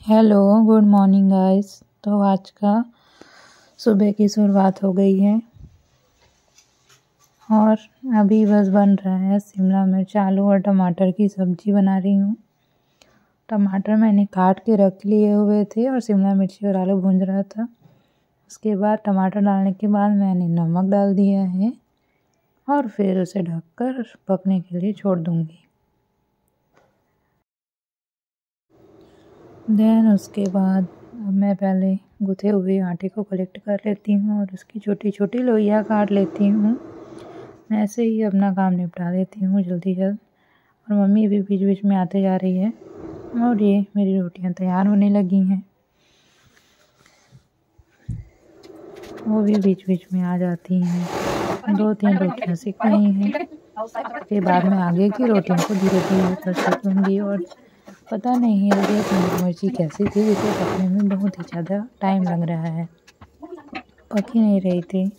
Hello good morning guys तो आज का सुबह की शुरुआत हो गई है। और अभी बस बन रहा है, शिमला मिर्च, आलू और टमाटर की सब्ज़ी बना रही हूँ। टमाटर मैंने काट के रख लिए हुए थे और शिमला मिर्ची और आलू भूंज रहा था। उसके बाद टमाटर डालने के बाद मैंने नमक डाल दिया है और फिर उसे ढककर पकने के लिए छोड़ दूँगी। देन उसके बाद मैं पहले गुथे हुए आटे को कलेक्ट कर लेती हूँ और उसकी छोटी छोटी लोइयाँ काट लेती हूँ। मैं ऐसे ही अपना काम निपटा देती हूँ जल्दी जल्द। और मम्मी भी बीच बीच में आते जा रही है और ये मेरी रोटियाँ तैयार होने लगी हैं। वो भी बीच बीच में आ जाती हैं। दो तीन रोटियाँ सीख रही हैं। उसके बाद में आगे की रोटियों को धीरे धीरे कर सकूँगी और पता नहीं है ये मिर्ची कैसी थी इसे पकने में बहुत ही ज़्यादा टाइम लग रहा है। पक ही नहीं रही थी।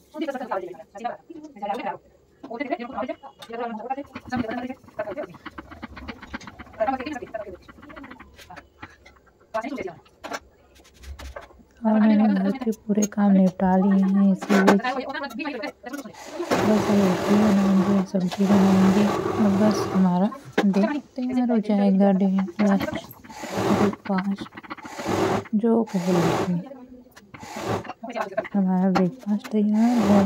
और मैंने घर के पूरे काम निपटा लिए हैं इसीलिए बस रोटी बनाएँगे सब्ज़ी बनाएँगे और बस हमारा दिन तैयार हो जाएगा ब्रेकफास्ट जो कह लीजिए हमारा ब्रेकफास्ट तैयार है।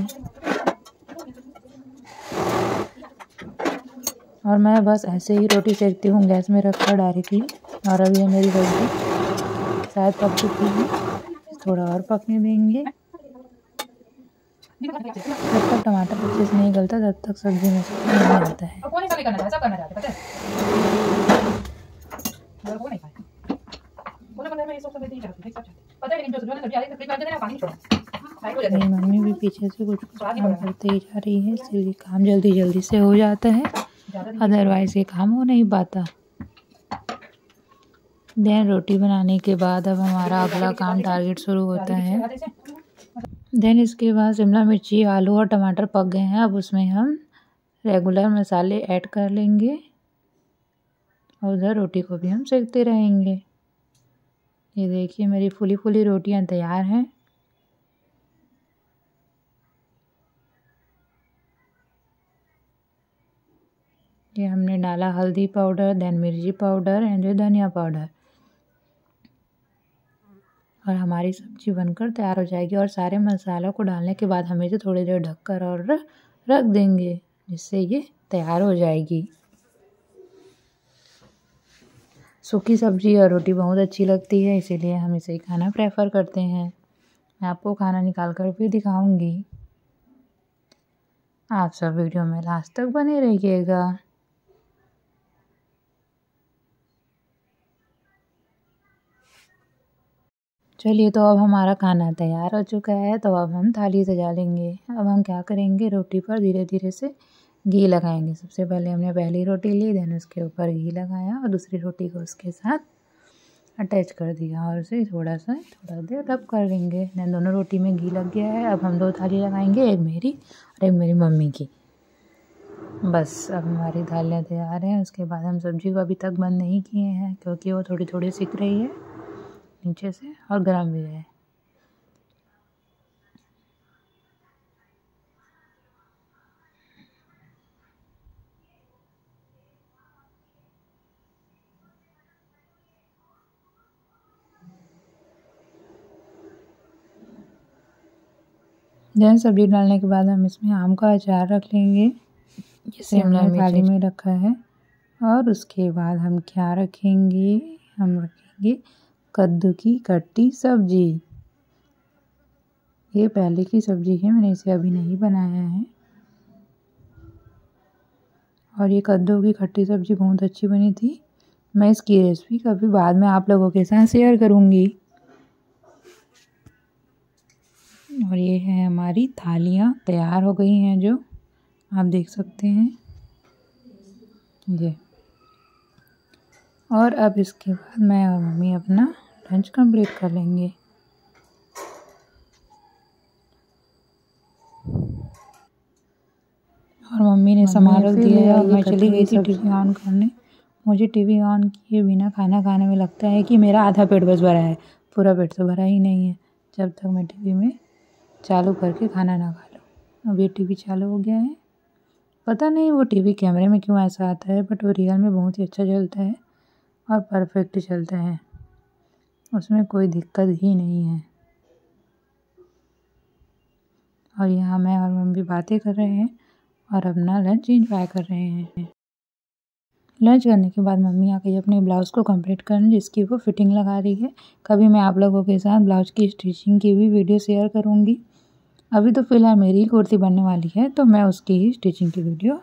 और मैं बस ऐसे ही रोटी सेकती हूँ गैस में रख कर डायरेक्टली। और अभी है मेरी रोटी शायद पक चुकी है। थोड़ा और पकने देंगे। जब तक टमाटर अच्छे से नहीं गलता तब तक सब्ज़ी में नहीं आता है। मेरी मम्मी भी पीछे से कुछ कुछ काम करते ही जा रही है इसलिए काम जल्दी जल्दी से हो जाता है। अदरवाइज़ ये काम हो नहीं पाता। देन रोटी बनाने के बाद अब हमारा अगला काम टारगेट शुरू होता है। देन इसके बाद शिमला मिर्ची आलू और टमाटर पक गए हैं। अब उसमें हम रेगुलर मसाले ऐड कर लेंगे और उधर रोटी को भी हम सेकते रहेंगे। ये देखिए मेरी फुली फुली रोटियाँ तैयार हैं। ये हमने डाला हल्दी पाउडर देन मिर्ची पाउडर एंड धनिया पाउडर। और हमारी सब्ज़ी बनकर तैयार हो जाएगी और सारे मसालों को डालने के बाद हम इसे थोड़ी देर ढककर और रख देंगे, जिससे ये तैयार हो जाएगी। सूखी सब्ज़ी और रोटी बहुत अच्छी लगती है, इसीलिए हम इसे खाना प्रेफर करते हैं। मैं आपको खाना निकाल कर भी दिखाऊँगी। आप सब वीडियो में लास्ट तक बने रहिएगा। चलिए तो अब हमारा खाना तैयार हो चुका है तो अब हम थाली सजा लेंगे। अब हम क्या करेंगे? रोटी पर धीरे धीरे से घी लगाएँगे। सबसे पहले हमने पहली रोटी ली देन उसके ऊपर घी लगाया और दूसरी रोटी को उसके साथ अटैच कर दिया और उसे थोड़ा सा थोड़ा देर रब कर लेंगे। देन दोनों रोटी में घी लग गया है। अब हम दो थाली लगाएँगे, एक मेरी और एक मेरी मम्मी की। बस, अब हमारी थालियाँ तैयार हैं। उसके बाद हम सब्ज़ी को अभी तक बंद नहीं किए हैं, क्योंकि वो थोड़ी थोड़ी सीख रही है। नीचे से और गर्म भी रहे। देन सब्ज़ी डालने के बाद हम इसमें आम का अचार रख लेंगे। जिसे हमने थाली में रखा है। और उसके बाद हम क्या रखेंगे? हम रखेंगे कद्दू की खट्टी सब्ज़ी। ये पहले की सब्ज़ी है, मैंने इसे अभी नहीं बनाया है। और ये कद्दू की खट्टी सब्ज़ी बहुत अच्छी बनी थी। मैं इसकी रेसिपी कभी बाद में आप लोगों के साथ शेयर करूँगी। और ये है हमारी थालियाँ तैयार हो गई हैं जो, आप देख सकते हैं। ये। और अब इसके बाद मैं और मम्मी अपना लंच कंप्लीट कर लेंगे। और मम्मी ने संभाल दिया और मैं चली गई थी टीवी ऑन करने। मुझे टीवी ऑन किए बिना खाना खाने में लगता है कि मेरा आधा पेट बस भरा है। पूरा पेट तो भरा ही नहीं है। जब तक मैं टीवी में चालू करके खाना ना खा लूँ। अब ये टीवी चालू हो गया है। पता नहीं वो टीवी कैमरे में क्यों ऐसा आता है बट वो रियल में बहुत ही अच्छा चलता है और परफेक्ट चलता है। उसमें कोई दिक्कत ही नहीं है। और यहाँ मैं और मम्मी बातें कर रहे हैं और अपना लंच इंजॉय कर रहे हैं। लंच करने के बाद मम्मी आ गई अपने ब्लाउज़ को कंप्लीट करने, जिसकी वो फिटिंग लगा रही है। कभी मैं आप लोगों के साथ ब्लाउज की स्टिचिंग की भी वीडियो शेयर करूँगी। अभी तो फ़िलहाल मेरी ही कुर्ती बनने वाली है तो मैं उसकी ही स्टिचिंग की वीडियो